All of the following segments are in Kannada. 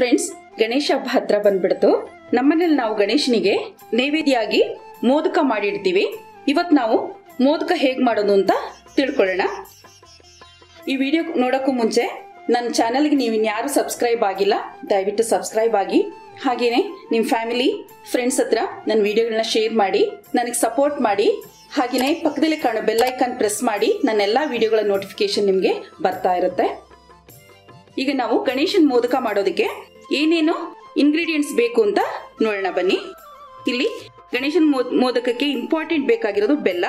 ಫ್ರೆಂಡ್ಸ್ ಗಣೇಶ ಹಬ್ಬ ಹತ್ರ ಬಂದ್ಬಿಡ್ತು. ನಮ್ಮನೇಲಿ ನಾವು ಗಣೇಶನಿಗೆ ನೈವೇದ್ಯಾಗಿ ಮೋದಕ ಮಾಡಿಡ್ತೀವಿ. ಇವತ್ತು ನಾವು ಮೋದಕ ಹೇಗ್ ಮಾಡೋದು ಅಂತ ತಿಳ್ಕೊಳ್ಳೋಣ. ಈ ವಿಡಿಯೋ ನೋಡೋಕ್ಕೂ ಮುಂಚೆ ನನ್ನ ಚಾನಲ್ಗೆ ನೀವು ಇನ್ಯಾರು ಸಬ್ಸ್ಕ್ರೈಬ್ ಆಗಿಲ್ಲ, ದಯವಿಟ್ಟು ಸಬ್ಸ್ಕ್ರೈಬ್ ಆಗಿ. ಹಾಗೆಯೇ ನಿಮ್ಮ ಫ್ಯಾಮಿಲಿ ಫ್ರೆಂಡ್ಸ್ ಹತ್ರ ನನ್ನ ವಿಡಿಯೋಗಳನ್ನ ಶೇರ್ ಮಾಡಿ, ನನಗೆ ಸಪೋರ್ಟ್ ಮಾಡಿ. ಹಾಗೆಯೇ ಪಕ್ಕದಲ್ಲಿ ಕಾಣೋ ಬೆಲ್ ಐಕಾನ್ ಪ್ರೆಸ್ ಮಾಡಿ, ನನ್ನ ಎಲ್ಲ ವಿಡಿಯೋಗಳ ನೋಟಿಫಿಕೇಶನ್ ನಿಮಗೆ ಬರ್ತಾ ಇರುತ್ತೆ. ಈಗ ನಾವು ಗಣೇಶನ ಮೋದಕ ಮಾಡೋದಕ್ಕೆ ಏನೇನು ಇಂಗ್ರೀಡಿಯೆಂಟ್ಸ್ ಬೇಕು ಅಂತ ನೋಡೋಣ ಬನ್ನಿ. ಇಲ್ಲಿ ಗಣೇಶನ್ ಮೋದ್- ಮೋದಕಕ್ಕೆ ಇಂಪಾರ್ಟೆಂಟ್ ಬೇಕಾಗಿರೋದು ಬೆಲ್ಲ.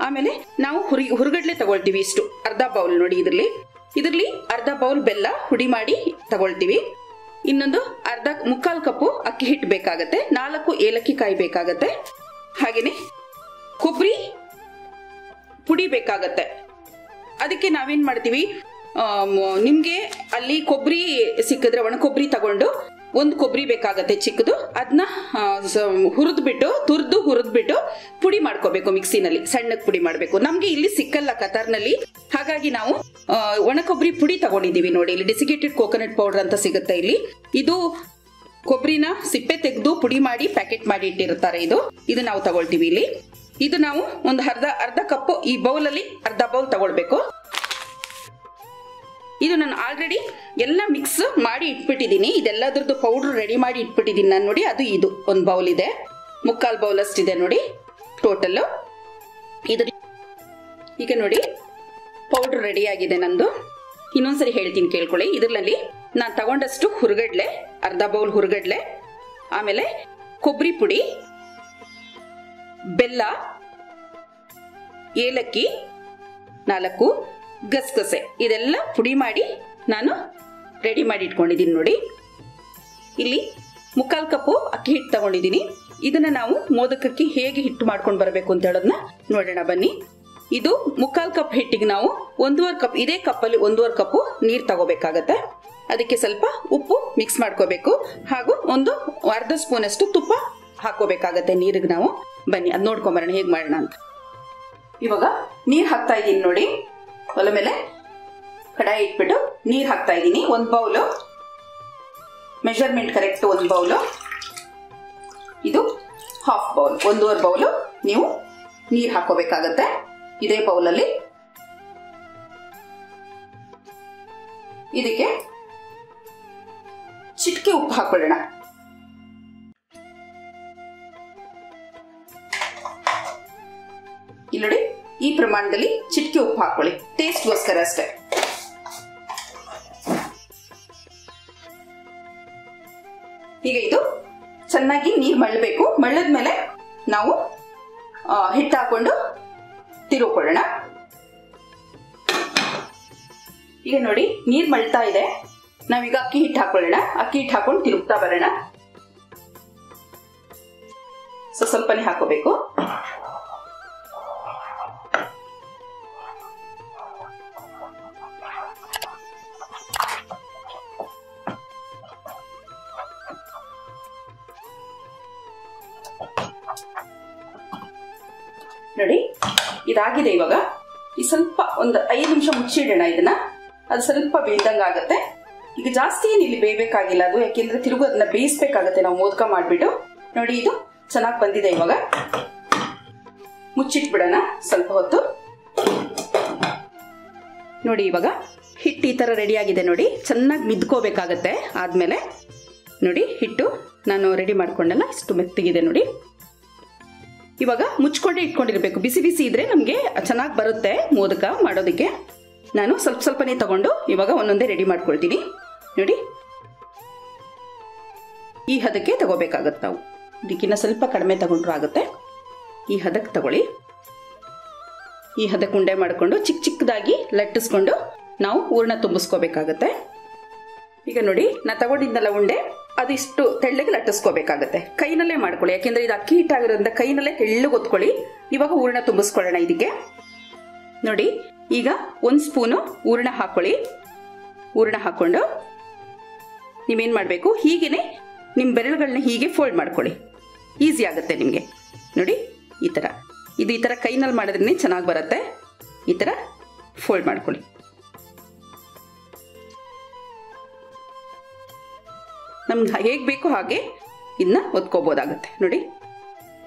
ಆಮೇಲೆ ನಾವು ಹುರಿ, ಹುರುಗಡ್ಲೆ ತಗೊಳ್ತೀವಿ ಇಷ್ಟು. ಅರ್ಧ ಬೌಲ್ ನೋಡಿ ಇದರಲ್ಲಿ. ಇದರಲ್ಲಿ ಅರ್ಧ ಬೌಲ್ ಬೆಲ್ಲ ಹುಡಿ ಮಾಡಿ ತಗೊಳ್ತೀವಿ. ಇನ್ನೊಂದು ಅರ್ಧ ಮುಕ್ಕಾಲು ಕಪ್ಪು ಅಕ್ಕಿ ಹಿಟ್ಟು ಬೇಕಾಗತ್ತೆ. ನಾಲ್ಕು ಏಲಕ್ಕಿ ಕಾಯಿ ಬೇಕಾಗತ್ತೆ. ಹಾಗೇನೆ ಕೊಬ್ಬರಿ ಪುಡಿ ಬೇಕಾಗತ್ತೆ. ಅದಕ್ಕೆ ನಾವೇನ್ ಮಾಡ್ತೀವಿ? ನಿಮ್ಗೆ ಅಲ್ಲಿ ಕೊಬ್ಬರಿ ಸಿಕ್ಕಿದ್ರೆ ಒಣ ಕೊಬ್ಬರಿ ತಗೊಂಡು ಒಂದು ಕೊಬ್ಬರಿ ಬೇಕಾಗತ್ತೆ ಚಿಕ್ಕದು. ಅದನ್ನ ಹುರಿದ್ಬಿಟ್ಟು, ತುರ್ದು ಹುರಿದ್ಬಿಟ್ಟು ಪುಡಿ ಮಾಡ್ಕೋಬೇಕು ಮಿಕ್ಸಿನಲ್ಲಿ. ಸಣ್ಣಕ್ಕೆ ಪುಡಿ ಮಾಡಬೇಕು. ನಮ್ಗೆ ಇಲ್ಲಿ ಸಿಕ್ಕಲ್ಲ ಕತಾರ್ನಲ್ಲಿ. ಹಾಗಾಗಿ ನಾವು ಒಣ ಕೊಬ್ಬರಿ ಪುಡಿ ತಗೊಂಡಿದೀವಿ ನೋಡಿ. ಇಲ್ಲಿ ಡಿಸಿಗೇಟೆಡ್ ಕೋಕೋನಟ್ ಪೌಡರ್ ಅಂತ ಸಿಗುತ್ತೆ ಇಲ್ಲಿ. ಇದು ಕೊಬ್ಬರಿನ ಸಿಪ್ಪೆ ತೆಗೆದು ಪುಡಿ ಮಾಡಿ ಪ್ಯಾಕೆಟ್ ಮಾಡಿ ಇಟ್ಟಿರ್ತಾರೆ ಇದು. ಇದು ನಾವು ತಗೊಳ್ತೀವಿ ಇಲ್ಲಿ. ಇದು ನಾವು ಒಂದು ಅರ್ಧ ಅರ್ಧ ಕಪ್ ಈ ಬೌಲ್ ಅಲ್ಲಿ ಅರ್ಧ ಬೌಲ್ ತಗೊಳ್ಬೇಕು. ಇದು ನಾನು ಆಲ್ರೆಡಿ ಎಲ್ಲ ಮಿಕ್ಸ್ ಮಾಡಿ ಇಟ್ಬಿಟ್ಟಿದ್ದೀನಿ ಇದೆಲ್ಲದ್ರದ್ದು ಪೌಡರ್ ರೆಡಿ ಮಾಡಿ ಇಟ್ಬಿಟ್ಟಿದ್ದೀನಿ ನಾನು ನೋಡಿ. ಅದು ಇದು. ಒಂದು ಬೌಲ್ ಇದೆ. ಮುಕ್ಕಾಲು ಬೌಲ್ ಅಷ್ಟಿದೆ ನೋಡಿ. ಟೋಟಲ್ ಇದು ಈಗ ನೋಡಿ. ಪೌಡರ್ ರೆಡಿ ಆಗಿದೆ ನಂದು. ಇನ್ನೊಂದ್ಸರಿ ಹೇಳ್ತೀನಿ ಕೇಳ್ಕೊಳ್ಳಿ. ಇದರಲ್ಲಿ ನಾನು ತಗೊಂಡಷ್ಟು ಹುರುಗಡ್ಲೆ, ಅರ್ಧ ಬೌಲ್ ಹುರುಗಡ್ಲೆ, ಆಮೇಲೆ ಕೊಬ್ಬರಿ ಪುಡಿ, ಬೆಲ್ಲ, ಏಲಕ್ಕಿ ನಾಲ್ಕು ಗಸಗಸೆ. ಇದೆಲ್ಲ ಪುಡಿ ಮಾಡಿ ನಾನು ರೆಡಿ ಮಾಡಿ ಇಟ್ಕೊಂಡಿದ್ದೀನಿ ನೋಡಿ. ಇಲ್ಲಿ ಮುಕ್ಕಾಲು ಕಪ್ಪು ಅಕ್ಕಿ ಹಿಟ್ಟು ತಗೊಂಡಿದ್ದೀನಿ. ಇದನ್ನ ನಾವು ಮೋದಕಕ್ಕೆ ಹೇಗೆ ಹಿಟ್ಟು ಮಾಡ್ಕೊಂಡು ಬರಬೇಕು ಅಂತ ಹೇಳೋದನ್ನ ನೋಡೋಣ ಬನ್ನಿ. ಇದು ಮುಕ್ಕಾಲ್ ಕಪ್ ಹಿಟ್ಟಿಗೆ ನಾವು ಒಂದೂವರೆ ಕಪ್, ಇದೇ ಕಪ್ಪಲ್ಲಿ ಒಂದೂವರೆ ಕಪ್ಪು ನೀರು ತಗೋಬೇಕಾಗತ್ತೆ. ಅದಕ್ಕೆ ಸ್ವಲ್ಪ ಉಪ್ಪು ಮಿಕ್ಸ್ ಮಾಡ್ಕೋಬೇಕು. ಹಾಗೂ ಒಂದು ಅರ್ಧ ಸ್ಪೂನ್ ಅಷ್ಟು ತುಪ್ಪ ಹಾಕೋಬೇಕಾಗತ್ತೆ ನೀರಿಗೆ ನಾವು. ಬನ್ನಿ, ಅದ್ ನೋಡ್ಕೊಂಬರೋಣ ಹೇಗೆ ಮಾಡೋಣ ಅಂತ. ಇವಾಗ ನೀರು ಹಾಕ್ತಾ ಇದ್ದೀನಿ ನೋಡಿ. ಒಲೆ ಮೇಲೆ ಕಡಾಯಿ ಇಟ್ಬಿಟ್ಟು ನೀರು ಹಾಕ್ತಾ ಇದ್ದೀನಿ. ಒಂದು ಬೌಲು ಮೆಷರ್ಮೆಂಟ್ ಕರೆಕ್ಟ್ ಒಂದು ಬೌಲು. ಇದು ಹಾಫ್ ಬೌಲ್ ಒಂದೂವರೆ ಬೌಲು ನೀವು ನೀರು ಹಾಕೋಬೇಕಾಗತ್ತೆ ಇದೇ ಬೌಲಲ್ಲಿ. ಇದಕ್ಕೆ ಚಿಟಿಕೆ ಉಪ್ಪು ಹಾಕೊಳ್ಳೋಣ ಇಲ್ಲಿ ಈ ಪ್ರಮಾಣದಲ್ಲಿ ಚಿಟ್ಕೆ ಉಪ್ಪು ಹಾಕೊಳ್ಳಿ. ಟೇಸ್ಟ್ಗೋಸ್ಕರ ಅಷ್ಟೇ. ಈಗ ಇದು ಚೆನ್ನಾಗಿ ನೀರು ಮಳ್ಳಬೇಕು. ಮಳ್ಳದ್ಮೇಲೆ ನಾವು ಆ, ಹಿಟ್ಟು ಹಾಕೊಂಡು ತಿರುಕೊಳ್ಳೋಣ. ಈಗ ನೋಡಿ ನೀರು ಮಳ್ತಾ ಇದೆ. ನಾವೀಗ ಅಕ್ಕಿ ಹಿಟ್ಟು ಹಾಕೊಳ್ಳೋಣ. ಅಕ್ಕಿ ಹಿಟ್ಟು ಹಾಕೊಂಡು ತಿರುಗ್ತಾ ಬರೋಣ. ಸ್ವಲ್ಪನೇ ಹಾಕೋಬೇಕು. ನೋಡಿ. ಇದಾಗಿದೆ ಇವಾಗ. ಈ ಸ್ವಲ್ಪ ಒಂದು ಐದು ನಿಮಿಷ ಮುಚ್ಚಿಡೋಣ ಇದನ್ನ. ಅದು ಸ್ವಲ್ಪ ಬೇಯ್ದಂಗಾಗತ್ತೆ ಈಗ ಜಾಸ್ತಿ ಏನು ಇಲ್ಲಿ ಬೇಯಬೇಕಾಗಿಲ್ಲ ಅದು, ಯಾಕೆಂದ್ರೆ ತಿರುಗು ಅದನ್ನ ಬೇಯಿಸ್ಬೇಕಾಗತ್ತೆ ನಾವು ಮೋದಕ ಮಾಡಿಬಿಟ್ಟು. ನೋಡಿ ಇದು ಚೆನ್ನಾಗಿ ಬಂದಿದೆ ಇವಾಗ. ಮುಚ್ಚಿಟ್ಬಿಡೋಣ ಸ್ವಲ್ಪ ಹೊತ್ತು. ನೋಡಿ ಇವಾಗ ಹಿಟ್ಟು ಈ ಥರ ರೆಡಿ ಆಗಿದೆ ನೋಡಿ. ಚೆನ್ನಾಗಿ ಮಿದ್ಕೋಬೇಕಾಗತ್ತೆ ಆದ್ಮೇಲೆ. ನೋಡಿ ಹಿಟ್ಟು ನಾನು ರೆಡಿ ಮಾಡ್ಕೊಂಡಲ್ಲ ಇಷ್ಟು ಮೆತ್ತಗಿದೆ ನೋಡಿ. ಇವಾಗ ಮುಚ್ಕೊಂಡೇ ಇಟ್ಕೊಂಡಿರ್ಬೇಕು. ಬಿಸಿ ಬಿಸಿ ಇದ್ರೆ ನಮಗೆ ಚೆನ್ನಾಗಿ ಬರುತ್ತೆ ಮೋದಕ ಮಾಡೋದಕ್ಕೆ. ನಾನು ಸ್ವಲ್ಪ ಸ್ವಲ್ಪನೇ ತಗೊಂಡು ಇವಾಗ ಒಂದೊಂದೇ ರೆಡಿ ಮಾಡ್ಕೊಳ್ತೀನಿ. ನೋಡಿ. ಈ ಹದಕ್ಕೆ ತಗೋಬೇಕಾಗತ್ತೆ ನಾವು. ಇದಕ್ಕಿನ್ನ ಸ್ವಲ್ಪ ಕಡಿಮೆ ತಗೊಂಡ್ರು ಆಗುತ್ತೆ. ಈ ಹದಕ್ಕೆ ತಗೊಳ್ಳಿ. ಈ ಹದಕ್ಕೆ ಉಂಡೆ ಮಾಡಿಕೊಂಡು ಚಿಕ್ಕ ಚಿಕ್ಕದಾಗಿ ಲಟ್ಟಿಸ್ಕೊಂಡು ನಾವು ಹೂರ್ಣ ತುಂಬಿಸ್ಕೋಬೇಕಾಗತ್ತೆ. ಈಗ ನೋಡಿ, ನಾ ತಗೊಂಡಿದ್ದಲ್ಲ ಉಂಡೆ. ಅದಿಷ್ಟು ತೆಳ್ಳಗೆ ಲಟ್ಟಿಸ್ಕೋಬೇಕಾಗತ್ತೆ. ಕೈನಲ್ಲೇ ಮಾಡ್ಕೊಳ್ಳಿ. ಯಾಕೆಂದ್ರೆ ಇದು ಅಕ್ಕಿ ಹಿಟ್ಟಾಗಿರೋದ್ರಿಂದ ಕೈನಲ್ಲೇ ತೆಳ್ಳಗೆ ಒತ್ಕೊಳ್ಳಿ ಇವಾಗ ಹೂರ್ಣ ತುಂಬಿಸ್ಕೊಳ್ಳೋಣ ಇದಕ್ಕೆ. ನೋಡಿ, ಈಗ ಒಂದು ಸ್ಪೂನು ಹೂರ್ಣ ಹಾಕೊಳ್ಳಿ. ಹೂರ್ಣ ಹಾಕೊಂಡು ನೀವೇನು ಮಾಡಬೇಕು? ಹೀಗೇನೆ ನಿಮ್ಮ ಬೆರಳುಗಳನ್ನ ಹೀಗೆ ಫೋಲ್ಡ್ ಮಾಡ್ಕೊಳ್ಳಿ. ಈಸಿ ಆಗುತ್ತೆ ನಿಮಗೆ. ನೋಡಿ, ಈ ಥರ ಇದು ಈ ಥರ ಕೈನಲ್ಲಿ ಮಾಡೋದ್ರಿಂದ ಚೆನ್ನಾಗಿ ಬರುತ್ತೆ. ಈ ಥರ ಫೋಲ್ಡ್ ಮಾಡ್ಕೊಳ್ಳಿ. ನಮ್ಗೆ ಹೇಗೆ ಬೇಕೋ ಹಾಗೆ ಇದನ್ನ ಒತ್ಕೋಬೋದಾಗುತ್ತೆ ನೋಡಿ,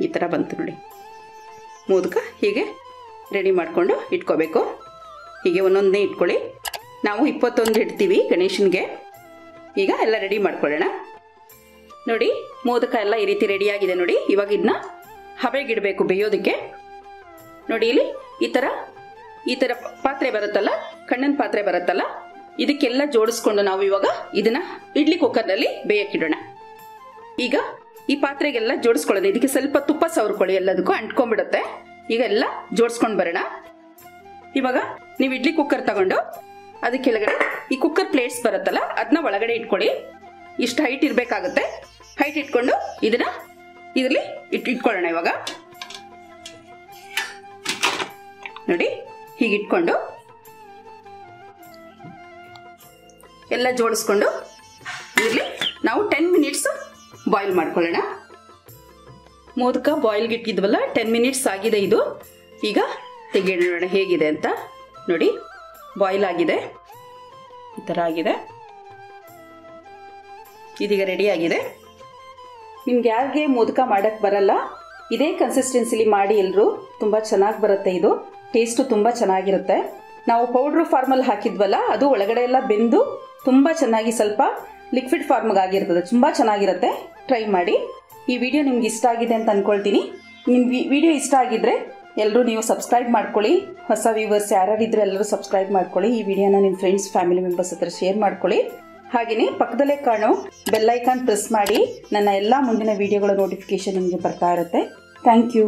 ಈ ಥರ ಬಂತು ನೋಡಿ. ಮೋದಕ ಹೀಗೆ ರೆಡಿ ಮಾಡಿಕೊಂಡು ಇಟ್ಕೋಬೇಕು. ಹೀಗೆ ಒಂದೊಂದನೇ ಇಟ್ಕೊಳ್ಳಿ. ನಾವು ಇಪ್ಪತ್ತೊಂದು ಇಡ್ತೀವಿ ಗಣೇಶನಿಗೆ. ಈಗ ಎಲ್ಲ ರೆಡಿ ಮಾಡ್ಕೊಳ್ಳೋಣ. ನೋಡಿ, ಮೋದಕ ಎಲ್ಲ ಈ ರೀತಿ ರೆಡಿಯಾಗಿದೆ ನೋಡಿ. ಇವಾಗ ಇದನ್ನ ಹಬೆಗಿಡಬೇಕು ಬೇಯೋದಕ್ಕೆ. ನೋಡಿ ಇಲ್ಲಿ ಈ ಥರ ಈ ಥರ ಪಾತ್ರೆ ಬರುತ್ತಲ್ಲ, ಕಣ್ಣನ ಪಾತ್ರೆ ಬರುತ್ತಲ್ಲ ಇದಕ್ಕೆಲ್ಲ ಜೋಡಿಸ್ಕೊಂಡು ನಾವು ಇವಾಗ ಇದನ್ನ ಇಡ್ಲಿ ಕುಕ್ಕರ್ನಲ್ಲಿ ಬೇಯಕ್ಕಿಡೋಣ. ಈಗ ಈ ಪಾತ್ರೆಗೆಲ್ಲ ಜೋಡಿಸ್ಕೊಳ್ಳೋದು ಇದಕ್ಕೆ ಸ್ವಲ್ಪ ತುಪ್ಪ ಸವರ್ಕೊಳ್ಳಿ ಎಲ್ಲದಕ್ಕೂ, ಅಂಟ್ಕೊಂಡ್ಬಿಡುತ್ತೆ. ಈಗ ಎಲ್ಲ ಜೋಡಿಸ್ಕೊಂಡು ಬರೋಣ. ಇವಾಗ ನೀವು ಇಡ್ಲಿ ಕುಕ್ಕರ್ ತಗೊಂಡು ಅದಕ್ಕೆ ಕೆಳಗಡೆ ಈ ಕುಕ್ಕರ್ ಪ್ಲೇಟ್ಸ್ ಬರುತ್ತಲ್ಲ ಅದನ್ನ ಒಳಗಡೆ ಇಟ್ಕೊಳ್ಳಿ. ಇಷ್ಟು ಹೈಟ್ ಇರಬೇಕಾಗುತ್ತೆ. ಹೈಟ್ ಇಟ್ಕೊಂಡು ಇದನ್ನ ಇದರಲ್ಲಿ ಇಟ್ ಇಟ್ಕೊಳ್ಳೋಣ ಇವಾಗ. ನೋಡಿ ಹೀಗೆ ಇಟ್ಕೊಂಡು ಎಲ್ಲ ಜೋಡಿಸ್ಕೊಂಡು ಇರಲಿ. ನಾವು ಟೆನ್ ಮಿನಿಟ್ಸ್ ಬಾಯ್ಲ್ ಮಾಡ್ಕೊಳ್ಳೋಣ. ಮೋದಕ ಬಾಯ್ಲ್ಗೆ ಇಟ್ಟಿದ್ವಲ್ಲ ಟೆನ್ ಮಿನಿಟ್ಸ್ ಆಗಿದೆ ಇದು. ಈಗ ತೆಗೆಯೋಣ ಹೇಗಿದೆ ಅಂತ. ನೋಡಿ ಬಾಯ್ಲ್ ಆಗಿದೆ. ಈ ಥರ ಆಗಿದೆ. ಇದೀಗ ರೆಡಿ ಆಗಿದೆ. ನಿಮ್ಗೆ ಯಾರಿಗೆ ಮೋದಕ ಮಾಡಕ್ ಬರಲ್ಲ, ಇದೇ ಕನ್ಸಿಸ್ಟೆನ್ಸಿಲಿ ಮಾಡಿ ಎಲ್ಲರೂ ತುಂಬ ಚೆನ್ನಾಗಿ ಬರುತ್ತೆ ಇದು. ಟೇಸ್ಟು ತುಂಬ ಚೆನ್ನಾಗಿರುತ್ತೆ. ನಾವು ಪೌಡ್ರ್ ಫಾರ್ಮಲ್ಲಿ ಹಾಕಿದ್ವಲ್ಲ, ಅದು ಒಳಗಡೆ ಎಲ್ಲ ಬೆಂದು ತುಂಬ ಚೆನ್ನಾಗಿ ಸ್ವಲ್ಪ ಲಿಕ್ವಿಡ್ ಫಾರ್ಮ್ಗೆ ಆಗಿರ್ತದೆ. ತುಂಬ ಚೆನ್ನಾಗಿರುತ್ತೆ. ಟ್ರೈ ಮಾಡಿ. ಈ ವಿಡಿಯೋ ನಿಮ್ಗೆ ಇಷ್ಟ ಆಗಿದೆ ಅಂತ ಅನ್ಕೊಳ್ತೀನಿ. ನಿಮ್ಮ ವಿಡಿಯೋ ಇಷ್ಟ ಆಗಿದ್ರೆ ಎಲ್ಲರೂ ನೀವು ಸಬ್ಸ್ಕ್ರೈಬ್ ಮಾಡ್ಕೊಳ್ಳಿ. ಹೊಸ ವ್ಯೂವರ್ಸ್ ಯಾರ್ಯಾರಿದ್ರೆ ಎಲ್ಲರೂ ಸಬ್ಸ್ಕ್ರೈಬ್ ಮಾಡ್ಕೊಳ್ಳಿ. ಈ ವಿಡಿಯೋನ ನಿಮ್ಮ ಫ್ರೆಂಡ್ಸ್ ಫ್ಯಾಮಿಲಿ ಮೆಂಬರ್ಸ್ ಹತ್ರ ಶೇರ್ ಮಾಡ್ಕೊಳ್ಳಿ. ಹಾಗೆಯೇ ಪಕ್ಕದಲ್ಲೇ ಕಾಣೋ ಬೆಲ್ಲೈಕಾನ್ ಪ್ರೆಸ್ ಮಾಡಿ. ನನ್ನ ಎಲ್ಲ ಮುಂದಿನ ವಿಡಿಯೋಗಳ ನೋಟಿಫಿಕೇಶನ್ ನಿಮಗೆ ಬರ್ತಾ ಇರುತ್ತೆ. Thank you